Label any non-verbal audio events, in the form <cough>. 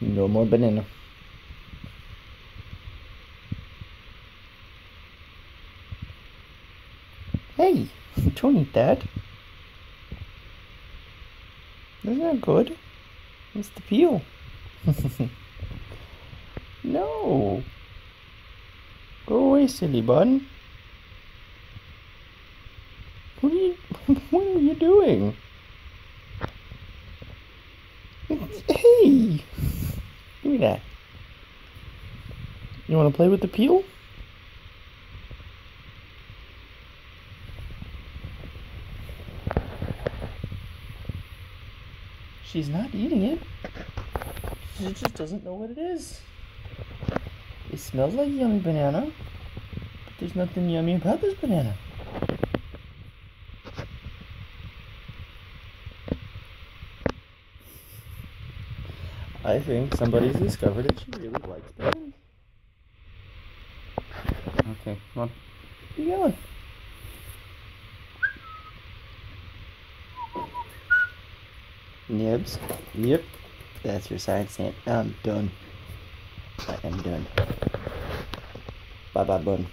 No more banana. Hey, <laughs> don't eat that. That's not that good. It's the peel. <laughs> no. Go away, silly bun. What are you <laughs> what are you doing? Hey! That. You wanna play with the peel? She's not eating it. She just doesn't know what it is. It smells like yummy banana, but there's nothing yummy about this banana. I think somebody's discovered that she really likes bananas. Okay, come on. You going? Nibs. Yep. That's your science ant. I'm done. I am done. Bye bye, bun.